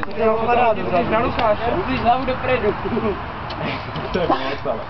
Kamarádu, na Lukáše. Jsi hlavu dopredu. To je moc, ale.